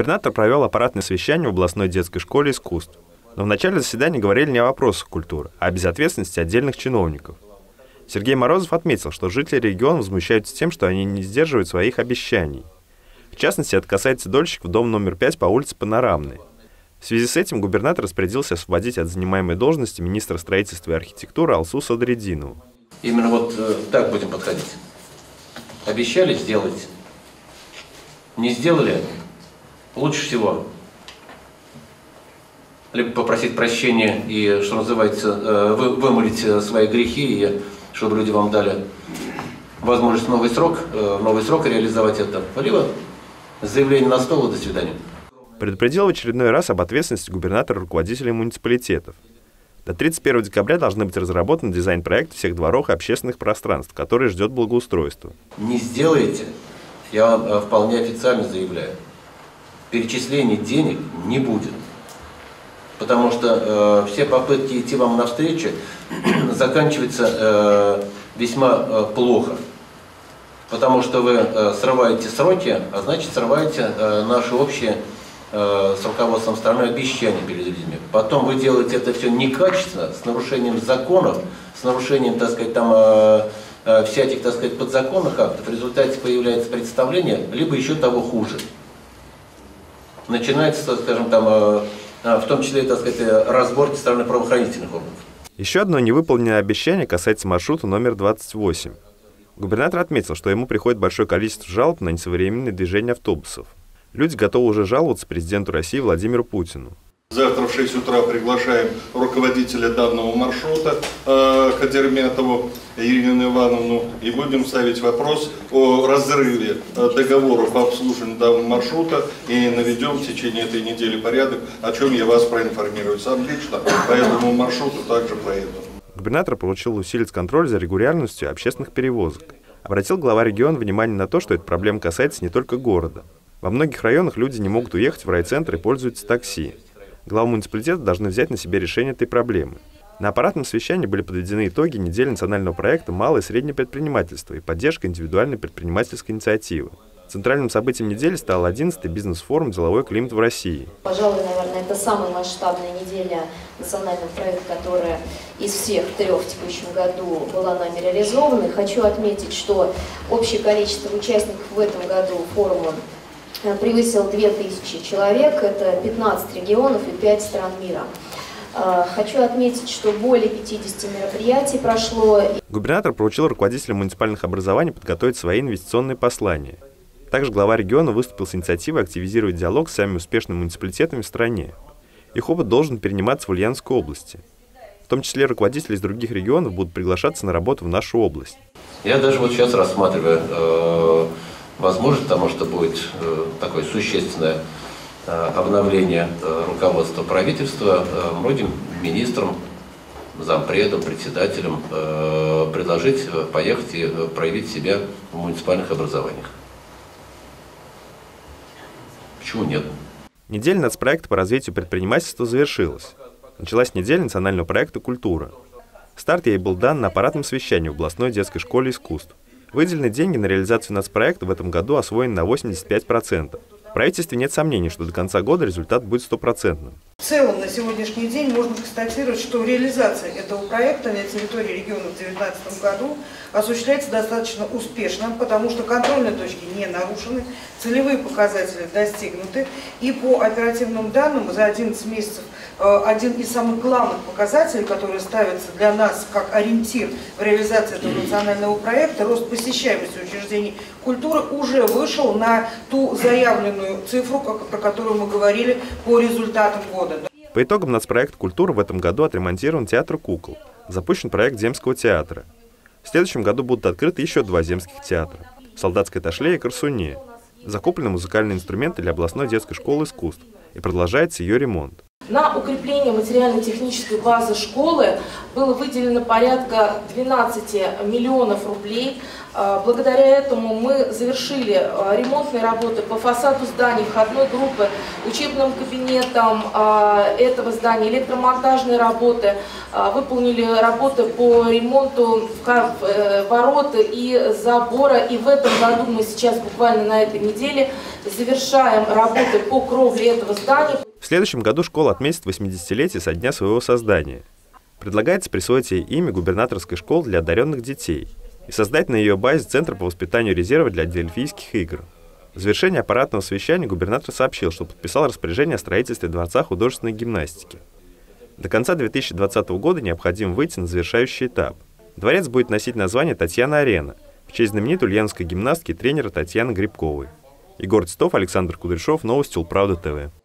Губернатор провел аппаратное совещание в областной детской школе искусств. Но в начале заседания говорили не о вопросах культуры, а о безответственности отдельных чиновников. Сергей Морозов отметил, что жители региона возмущаются тем, что они не сдерживают своих обещаний. В частности, это касается дольщиков дом номер 5 по улице Панорамной. В связи с этим губернатор распорядился освободить от занимаемой должности министра строительства и архитектуры Алсу Садридинову. Именно вот э, так будем подходить. Обещали сделать. Не сделали, лучше всего либо попросить прощения и, что называется, э, вы, вымолить э, свои грехи, и чтобы люди вам дали возможность новый срок, э, новый срок реализовать это, либо заявление на стол и до свидания. Предупредил в очередной раз об ответственности губернатора руководителей муниципалитетов. До 31 декабря должны быть разработан дизайн-проект всех дворов и общественных пространств, которые ждет благоустройство. Не сделаете, я вам вполне официально заявляю, перечислений денег не будет потому что э, все попытки идти вам навстречу заканчиваются э, весьма э, плохо. Потому что вы э, срываете сроки, а значит срываете э, наши общие э, с руководством страны обещания перед людьми. Потом вы делаете это все некачественно, с нарушением законов, с нарушением, так сказать, там э, э, всяких, так сказать, подзаконных актов. В результате появляется представление, либо еще того хуже. Начинается, скажем, там э, а, в том числе, так сказать, разборки стороны правоохранительных органов. Еще одно невыполненное обещание касается маршрута номер 28. Губернатор отметил, что ему приходит большое количество жалоб на несовременное движение автобусов. Люди готовы уже жаловаться президенту России Владимиру Путину. Завтра в 6 утра приглашаем руководителя данного маршрута э, Кадерметову Ирину Ивановну и будем ставить вопрос о разрыве э, договоров по обслуживанию данного маршрута и наведем в течение этой недели порядок, о чем я вас проинформирую. Сам лично по этому маршруту также поеду. Губернатор поручил усилить контроль за регулярностью общественных перевозок. Обратил глава региона внимание на то, что эта проблема касается не только города. Во многих районах люди не могут уехать в райцентр и пользуются такси глава муниципалитета должны взять на себя решение этой проблемы. На аппаратном совещании были подведены итоги недели национального проекта «Малое и среднее предпринимательство» и поддержка индивидуальной предпринимательской инициативы. Центральным событием недели стал 11-й бизнес-форум «Деловой климат в России». Пожалуй, наверное, это самая масштабная неделя национального проекта, которая из всех трех в текущем году была нами реализована. Хочу отметить, что общее количество участников в этом году форума превысил 2000 человек, это 15 регионов и 5 стран мира. Э, хочу отметить, что более 50 мероприятий прошло. Губернатор поручил руководителям муниципальных образований подготовить свои инвестиционные послания. Также глава региона выступил с инициативой активизировать диалог с самыми успешными муниципалитетами в стране. Их опыт должен перениматься в Ульяновской области. В том числе руководители из других регионов будут приглашаться на работу в нашу область. Я даже вот сейчас рассматриваю э возможно, потому что будет э, такое существенное э, обновление э, руководства правительства, многим министрам, зампредам, председателям предложить поехать и проявить себя в муниципальных образованиях. Почему нет? Неделя нацпроекта по развитию предпринимательства завершилась. Началась неделя национального проекта «Культура». Старт ей был дан на аппаратном совещании в областной детской школе искусств. Выделены деньги на реализацию нацпроекта в этом году освоены на 85%. В правительстве нет сомнений, что до конца года результат будет стопроцентным. В целом на сегодняшний день можно констатировать, что реализация этого проекта на территории региона в 2019 году осуществляется достаточно успешно, потому что контрольные точки не нарушены, целевые показатели достигнуты, и по оперативным данным за 11 месяцев один из самых главных показателей, который ставится для нас как ориентир в реализации этого национального проекта, рост посещаемости учреждений культуры уже вышел на ту заявленную цифру, про которую мы говорили по результатам года. По итогам нацпроекта «Культура» в этом году отремонтирован театр кукол, запущен проект Земского театра. В следующем году будут открыты еще два земских театра – Солдатская Ташле и Корсуне. Закуплены музыкальные инструменты для областной детской школы искусств и продолжается ее ремонт. На укрепление материально-технической базы школы было выделено порядка 12 миллионов рублей. А, благодаря этому мы завершили а, ремонтные работы по фасаду зданий, входной группы, учебным кабинетам а, этого здания, электромонтажные работы, выполнили работы по ремонту э, ворот и забора. И в этом году мы сейчас буквально на этой неделе завершаем работы по кровле этого здания. В следующем году школа отметит 80-летие со дня своего создания. Предлагается присвоить ей имя губернаторской школы для одаренных детей и создать на ее базе Центр по воспитанию резерва для Дельфийских игр. В завершении аппаратного совещания губернатор сообщил, что подписал распоряжение о строительстве Дворца художественной гимнастики. До конца 2020 года необходимо выйти на завершающий этап. Дворец будет носить название «Татьяна-арена» в честь знаменитой ульяновской гимнастки и тренера Татьяны Грибковой. Егор Титов, Александр Кудряшов, Новости Улправда ТВ.